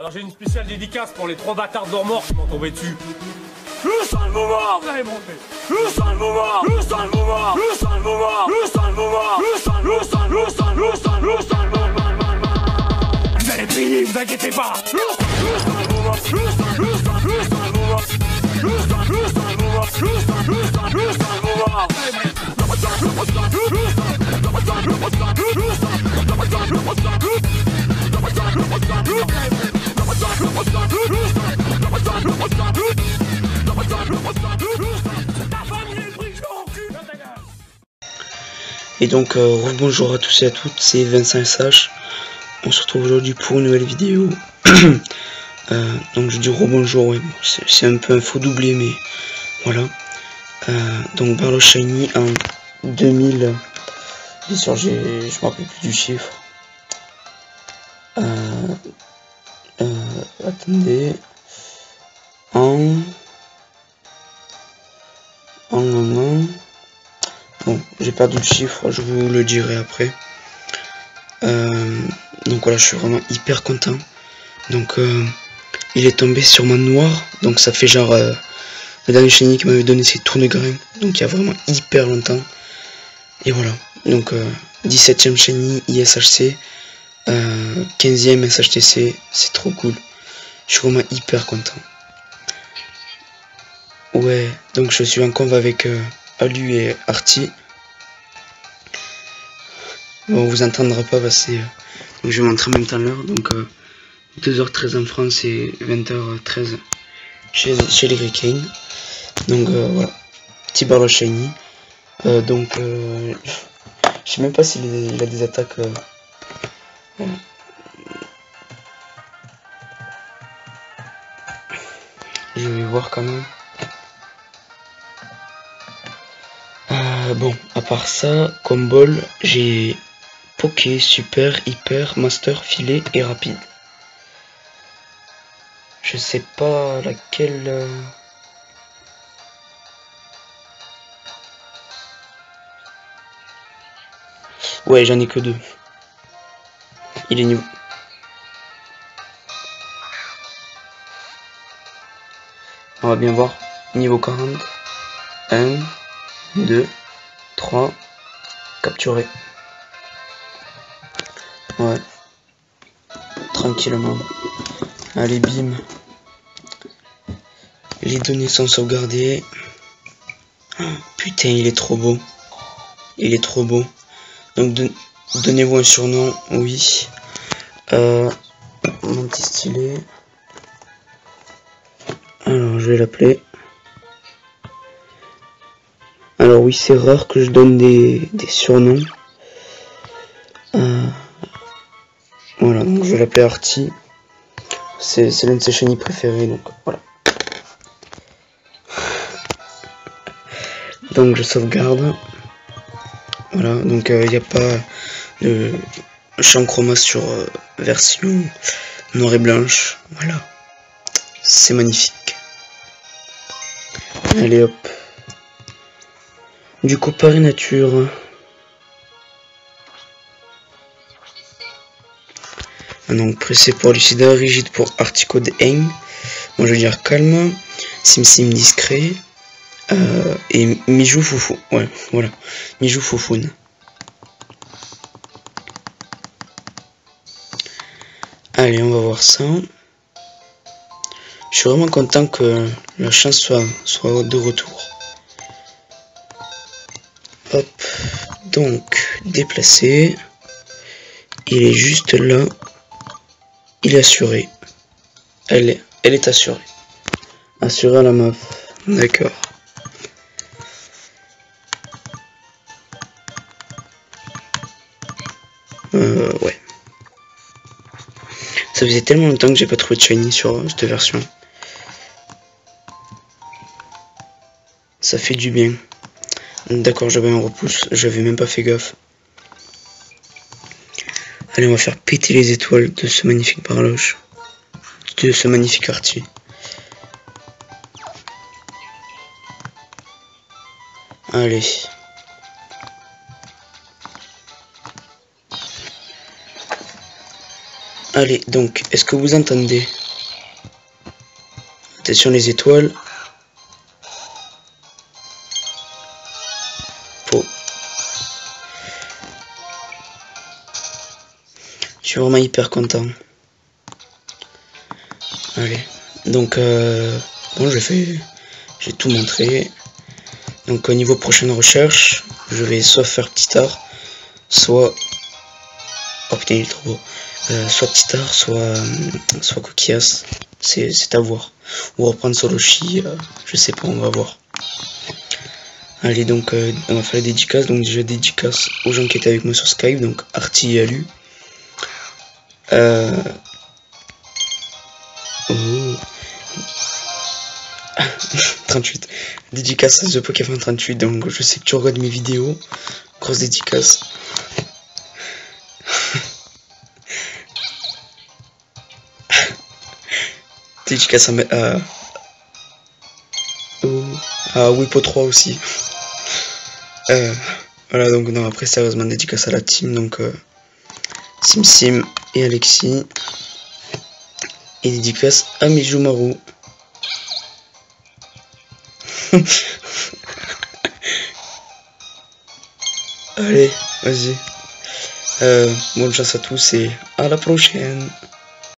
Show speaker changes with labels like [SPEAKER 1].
[SPEAKER 1] Alors j'ai une spéciale dédicace pour les trois bâtards de qui m'ont tombé dessus. Vous allez monter Le Le Le Le le Vous allez vous inquiétez pas.
[SPEAKER 2] Et donc euh, bonjour à tous et à toutes, c'est Vincent SH. On se retrouve aujourd'hui pour une nouvelle vidéo. euh, donc je dis rebonjour, c'est un peu un faux doublé, mais voilà. Euh, donc Barlow Shiny en 2000. Bien sûr, je me rappelle plus du chiffre. Euh, attendez. En... En, j'ai perdu le chiffre, je vous le dirai après. Euh, donc voilà, je suis vraiment hyper content. Donc euh, il est tombé sur ma noire, donc ça fait genre euh, le dernier chenille qui m'avait donné ses tournegrains, donc il y a vraiment hyper longtemps. Et voilà, donc 17ème chenille ISHC, 15ème SHTC, c'est trop cool. Je suis vraiment hyper content. Ouais, donc je suis en conv avec Alu et Artie. On vous entendra pas passer. Euh, donc je vais montrer en même temps l'heure. Donc 2h13 euh, en France et 20h13 chez, chez les Greekane. Donc euh, voilà. Petit barlow shiny. donc je sais même pas s'il il a des attaques. Je vais voir quand même. bon, à part ça, comme bol, j'ai Poké, Super, Hyper, Master, Filet et Rapide. Je sais pas laquelle... Euh, ouais, j'en ai que deux. Il est niveau... On va bien voir. Niveau 40. 1, 2, 3, capturé. Ouais. Tranquillement. Allez, bim. Les données sont sauvegardées. putain, il est trop beau. Il est trop beau. Donc, donnez-vous un surnom, oui. Euh, mon petit stylet. Alors, je vais l'appeler. Alors oui, c'est rare que je donne des, surnoms. L'appeler Artie. C'est l'un de ses chenilles préférées, donc voilà. Donc je sauvegarde. Voilà, donc il n'y a pas de champ chroma sur euh, version noir et blanche. Voilà. C'est magnifique. Allez hop. Du coup, Paris Nature. Donc pressé pour Lucida, rigide pour Articode Eng. Moi je veux dire calme, Sim Sim discret. Euh, et Mijou Foufou. Voilà. Mijou Foufoun. Allez, on va voir ça. Je suis vraiment content que la chance soit, soit de retour. Hop, donc déplacer. Il est juste là. Il est assuré. Elle est, elle est assurée. Assurée à la meuf. D'accord. Euh, ouais. Ça faisait tellement longtemps que j'ai pas trouvé de shiny sur cette version. Ça fait du bien. D'accord, j'avais un repousse, j'avais même pas fait gaffe. Allez, on va faire péter les étoiles de ce magnifique barloche. De ce magnifique quartier. Allez. Allez, donc, est-ce que vous entendez? Attention les étoiles. Je suis vraiment hyper content. Allez, donc, euh, bon, j'ai fait, j'ai tout montré. Donc, au niveau prochaine recherche, je vais soit faire petit art, soit... Oh putain, il est trop beau. Euh, soit petit art, soit, euh, soit coquillas. C'est à voir. Ou reprendre Soloshi, euh, je sais pas, on va voir. Allez, donc, on va faire les dédicaces. Donc, déjà, dédicace aux gens qui étaient avec moi sur Skype. Donc, Artie et Alu. Euh... Oh. 38. Dédicace à The Pokémon 38. Donc, je sais que tu regardes mes vidéos. Grosse dédicace. dédicace à, à, à Wipo 3 aussi. Euh, voilà, donc non, après, sérieusement, dédicace à la team. Donc, euh, Sim Sim et Alexis. Et dédicace à Mijumaru. Allez, vas-y. Euh, bonne chance à tous et à la prochaine.